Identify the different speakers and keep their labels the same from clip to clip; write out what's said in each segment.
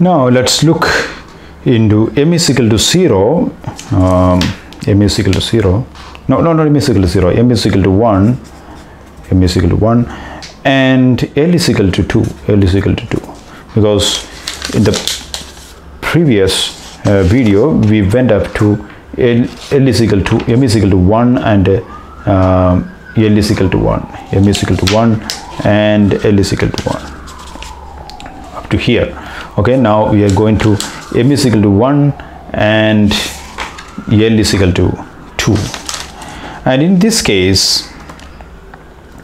Speaker 1: now let's look into m is equal to 0 um, m is equal to 0 no no not m is equal to 0 m is equal to 1 m is equal to 1 and l is equal to 2 l is equal to 2 because in the previous uh, video we went up to l, l is equal to m is equal to 1 and uh, l is equal to 1 m is equal to 1 and l is equal to 1 up to here okay now we are going to m is equal to 1 and l is equal to 2 and in this case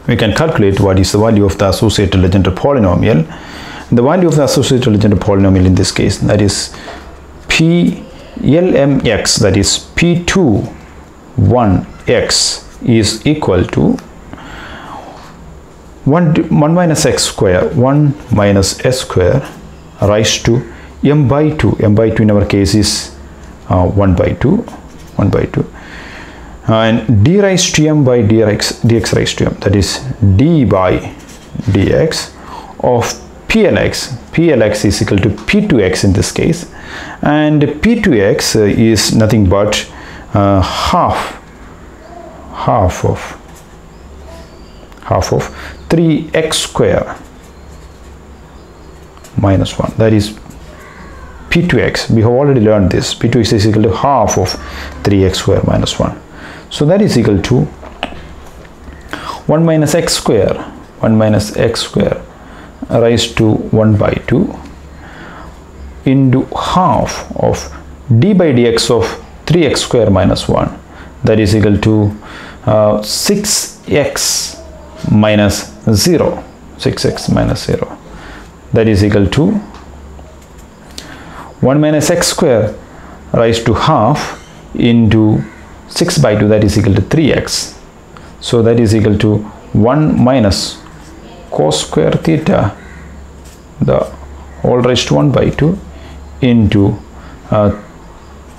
Speaker 1: we can calculate what is the value of the associated Legendre polynomial. The value of the associated Legendre polynomial in this case that is p lmx that is p2 1x is equal to 1, 1 minus x square 1 minus s square raised to m by 2 m by 2 in our case is uh, 1 by 2 1 by 2 and d raised to m by dx dx raised to m. That is d by dx of plx plx is equal to p2x in this case. And p2x uh, is nothing but uh, half half of half of 3x square minus 1 that is p2x we have already learned this. P2x is equal to half of 3x square minus 1 so that is equal to 1 minus x square. 1 minus x square raised to 1 by 2 into half of d by dx of 3x square minus 1 that is equal to uh, 6x minus 0 6x minus 0 that is equal to 1 minus x square raised to half into 6 by 2 that is equal to 3x so that is equal to 1 minus cos square theta the whole raised to 1 by 2 into uh,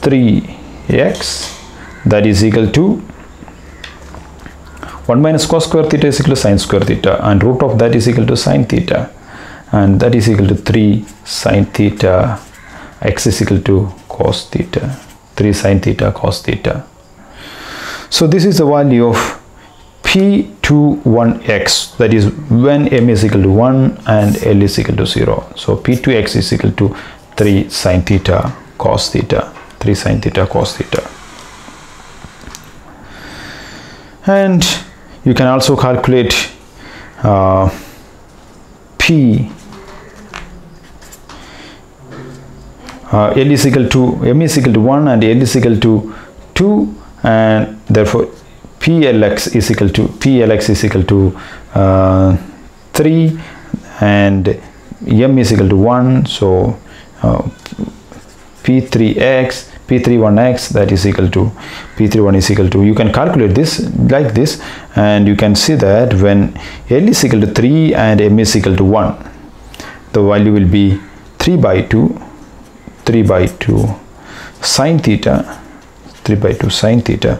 Speaker 1: 3x that is equal to 1 minus cos square theta is equal to sine square theta and root of that is equal to sine theta and that is equal to 3 sine theta x is equal to cos theta. 3 sine theta cos theta. So this is the value of p21x that is when m is equal to 1 and l is equal to 0 so p2x is equal to 3 sine theta cos theta. 3 sine theta cos theta. And you can also calculate uh, p uh, L is equal to M is equal to 1 and L is equal to 2 and therefore PLX is equal to PLX is equal to uh, 3 and M is equal to 1 so uh, P3X P31X that is equal to P31 is equal to you can calculate this like this and you can see that when L is equal to 3 and M is equal to 1 the value will be 3 by 2 3 by 2 sine theta 3 by 2 sine theta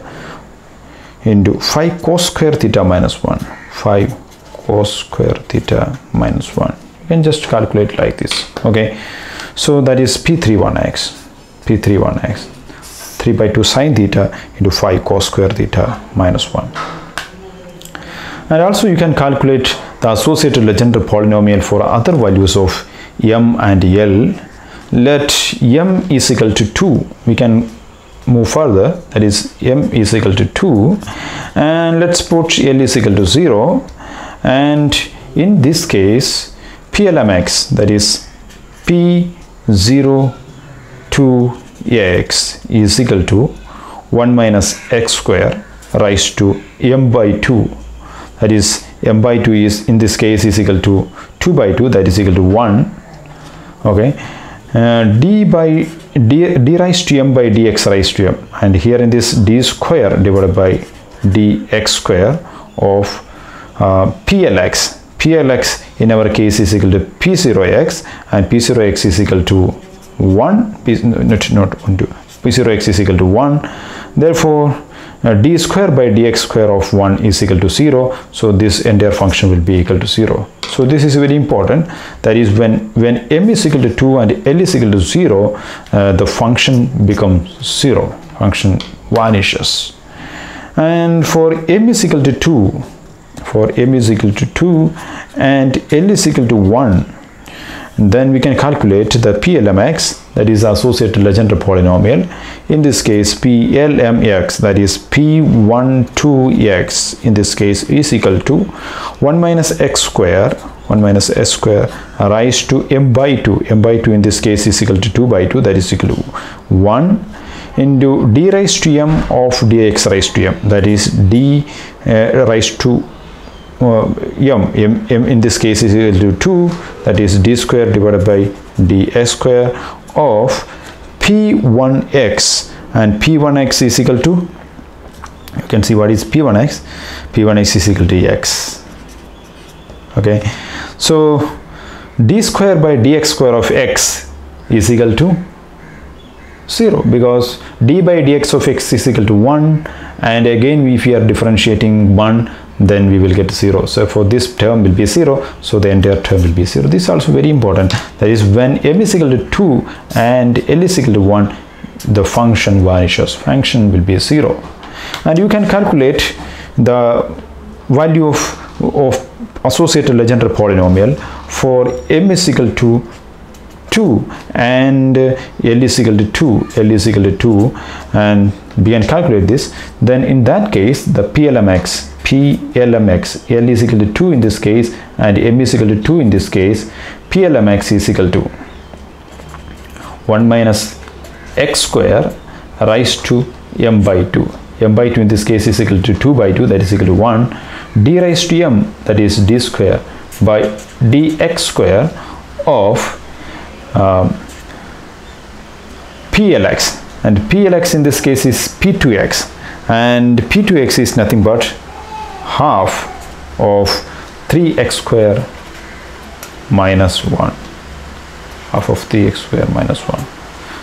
Speaker 1: into 5 cos square theta minus 1 5 cos square theta minus 1 you can just calculate like this okay? So that is p31x p31x 3 by 2 sine theta into 5 cos square theta minus 1 and also you can calculate the associated Legendre polynomial for other values of m and l let m is equal to 2 we can move further. That is m is equal to 2 and let's put l is equal to 0 and in this case plmx that is p0 2x is equal to 1 minus x square raised to m by 2 that is m by 2 is in this case is equal to 2 by 2 that is equal to 1 okay uh, d by d, d raised to m by dx raised to m. And here in this d square divided by dx square of uh, plx plx in our case is equal to p0x and p0x is equal to 1 p, not, not 1 2 p0x is equal to 1 therefore uh, d square by dx square of 1 is equal to 0 so this entire function will be equal to 0 so this is very important. That is when when m is equal to 2 and l is equal to 0 uh, the function becomes 0 function vanishes. And for m is equal to 2 for m is equal to 2 and l is equal to 1 then we can calculate the PLMX that is associated Legendre polynomial. In this case PLMX that is P12X in this case is equal to 1 minus x square 1 minus s square raised to m by 2 m by 2 in this case is equal to 2 by 2 that is equal to 1 into d raised to m of dx raised to m. That is d uh, raised to uh, m, m, m in this case is equal to 2 that is d square divided by ds square of p1x and p1x is equal to you can see what is p1x p1x is equal to x. Okay. So d square by dx square of x is equal to 0 because d by dx of x is equal to 1 and again if we are differentiating 1 then we will get 0 so for this term will be 0 so the entire term will be 0 this is also very important. That is when m is equal to 2 and l is equal to 1 the function vanishes. Function will be 0 and you can calculate the value of, of associated Legendre polynomial for m is equal to 2 and L is equal to 2 L is equal to 2 and we can calculate this. Then in that case the PLMX PLMX L is equal to 2 in this case and M is equal to 2 in this case. PLMX is equal to 1 minus x square raised to m by 2 m by 2 in this case is equal to 2 by 2 that is equal to 1 d raised to m that is d square by dx square of um, plx and plx in this case is p2x and p2x is nothing but half of 3x square minus 1 half of 3x square minus 1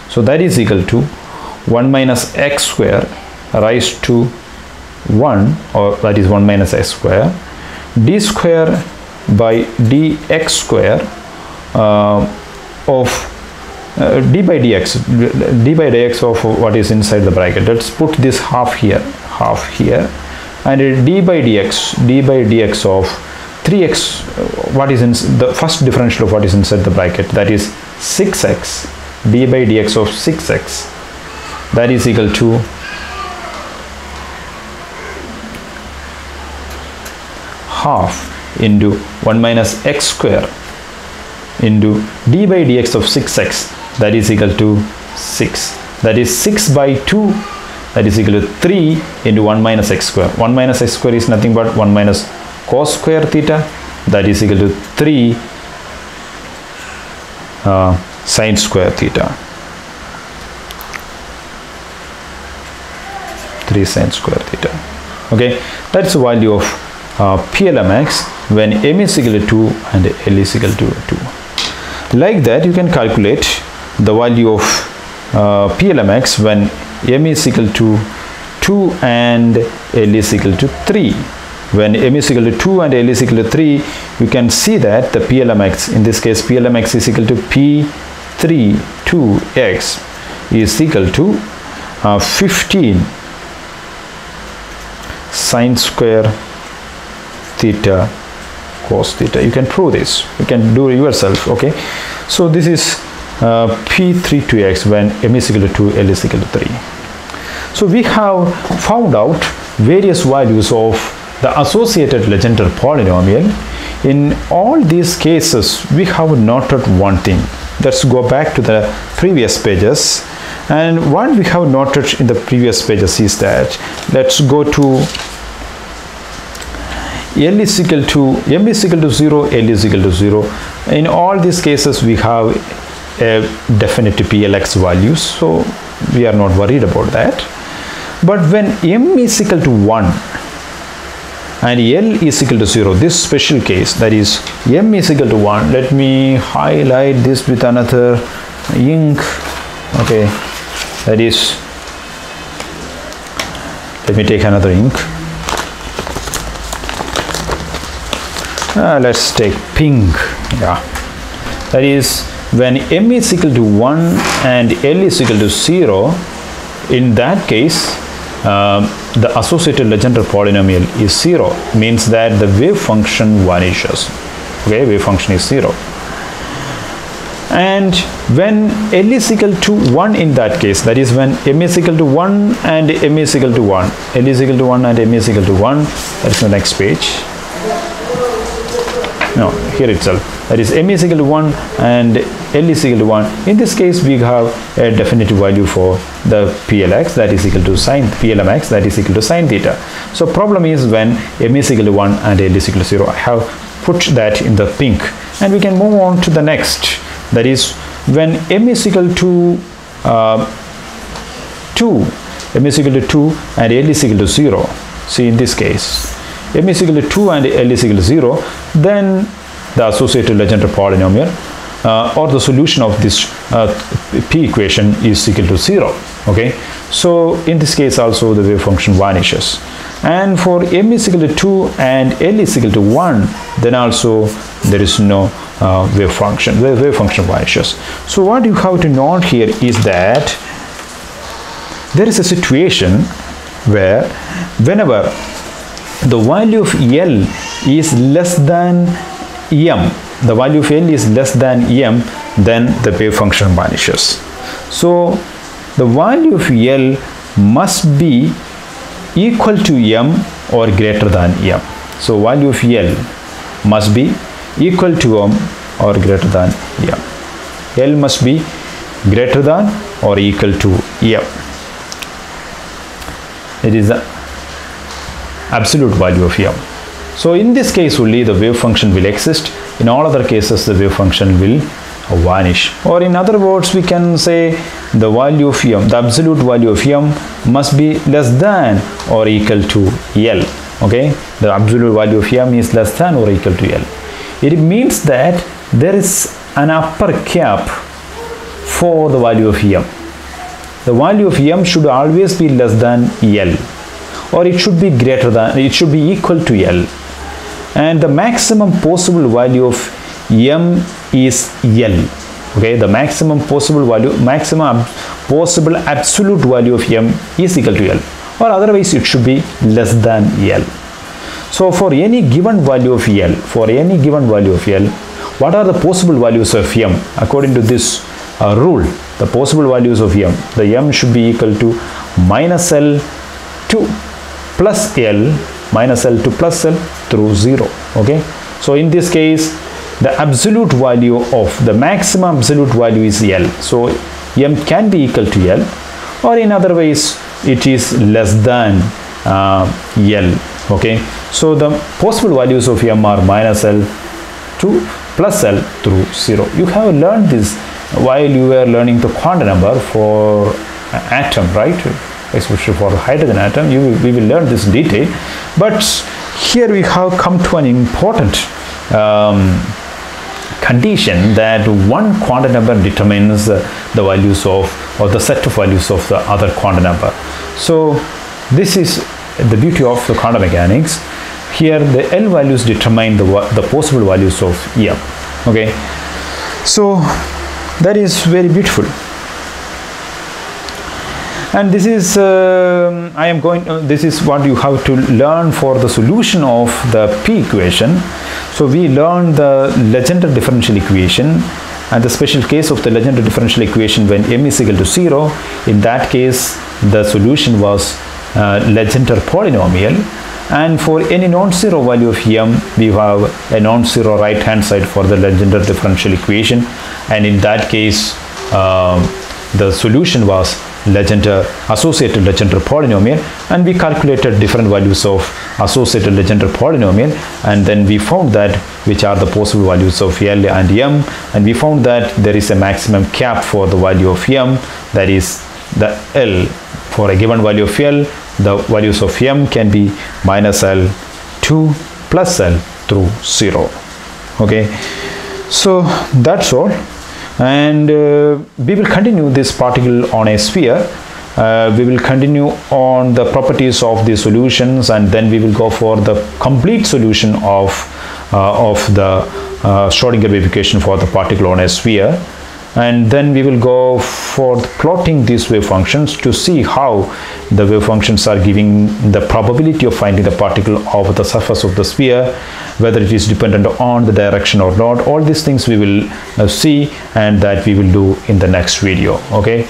Speaker 1: so that is equal to 1 minus x square raised to 1 or that is 1 minus x square d square by dx square uh, of uh, d by dx d by dx of what is inside the bracket. Let's put this half here half here and d by dx d by dx of 3x what is in the first differential of what is inside the bracket that is 6x d by dx of 6x that is equal to half into 1 minus x square into d by dx of 6x that is equal to 6 that is 6 by 2 that is equal to 3 into 1 minus x square. 1 minus x square is nothing but 1 minus cos square theta. That is equal to 3 uh, sine square theta. 3 sine square theta. Okay? That's the value of uh, PLMX when m is equal to 2 and l is equal to 2 like that you can calculate the value of uh, PLMX when m is equal to 2 and l is equal to 3 when m is equal to 2 and l is equal to 3 you can see that the PLMX in this case PLMX is equal to p3 2x is equal to uh, 15 sine square theta cos theta. You can prove this. You can do it yourself okay? So this is uh, p3 2x when m is equal to 2 l is equal to 3 so we have found out various values of the associated Legendre polynomial. In all these cases we have noted one thing. Let's go back to the previous pages. And what we have noted in the previous pages is that let's go to L is equal to M is equal to 0 L is equal to 0 in all these cases we have a definite PLX values so we are not worried about that but when M is equal to 1 and L is equal to 0 this special case that is M is equal to 1 let me highlight this with another ink. Okay that is let me take another ink. Uh, let's take pink yeah. That is when m is equal to 1 and l is equal to 0 in that case um, the associated Legendre polynomial is 0 means that the wave function vanishes. Okay wave function is 0 and when L is equal to 1 in that case that is when M is equal to 1 and M is equal to 1 L is equal to 1 and M is equal to 1 that is the next page. No here itself. That is M is equal to 1 and L is equal to 1 in this case we have a definitive value for the PLX that is equal to sine PLMX that is equal to sine theta so problem is when M is equal to 1 and L is equal to 0 I have put that in the pink and we can move on to the next that is when m is equal to uh, 2 m is equal to 2 and l is equal to 0 see in this case m is equal to 2 and l is equal to 0 then the associated Legendre polynomial uh, or the solution of this uh, p equation is equal to 0 okay? So in this case also the wave function vanishes. And for m is equal to 2 and l is equal to 1 then also there is no uh, wave function wave, wave function vanishes. So what you have to note here is that there is a situation where whenever the value of L is less than M the value of L is less than M then the wave function vanishes so the value of L must be equal to M or greater than M so value of L must be equal to m or greater than m. L must be greater than or equal to m. It is the absolute value of m. So in this case only the wave function will exist. In all other cases the wave function will vanish. Or in other words we can say the value of m, the absolute value of m must be less than or equal to L. Okay, the absolute value of m is less than or equal to L it means that there is an upper cap for the value of m. The value of m should always be less than L or it should be greater than, it should be equal to L. And the maximum possible value of m is L. Okay, the maximum possible value, maximum possible absolute value of m is equal to L or otherwise it should be less than L. So for any given value of L, for any given value of L, what are the possible values of M? According to this uh, rule, the possible values of M, the M should be equal to minus L to plus L, minus L to plus L through 0. Okay. So in this case, the absolute value of the maximum absolute value is L. So M can be equal to L or in other ways it is less than uh, L okay so the possible values of m are minus l to plus l through 0 you have learned this while you were learning the quantum number for atom right especially for hydrogen atom you we will learn this detail. But here we have come to an important um, condition that one quantum number determines the values of or the set of values of the other quantum number. So this is the beauty of the quantum mechanics. Here the L values determine the, the possible values of M. Okay? So that is very beautiful and this is uh, I am going uh, this is what you have to learn for the solution of the P equation. So we learned the Legendre differential equation and the special case of the Legendre differential equation when m is equal to 0 in that case the solution was uh, Legendre polynomial. And for any non-zero value of m we have a non-zero right hand side for the Legendre differential equation. And in that case uh, the solution was Legendre associated Legendre polynomial and we calculated different values of associated Legendre polynomial and then we found that which are the possible values of L and M and we found that there is a maximum cap for the value of M that is the L. For a given value of L the values of m can be minus l 2 plus l through 0 okay? So that's all and uh, we will continue this particle on a sphere. Uh, we will continue on the properties of the solutions and then we will go for the complete solution of uh, of the uh, Schrodinger wave equation for the particle on a sphere. And then we will go for plotting these wave functions to see how the wave functions are giving the probability of finding the particle over the surface of the sphere whether it is dependent on the direction or not. All these things we will uh, see and that we will do in the next video okay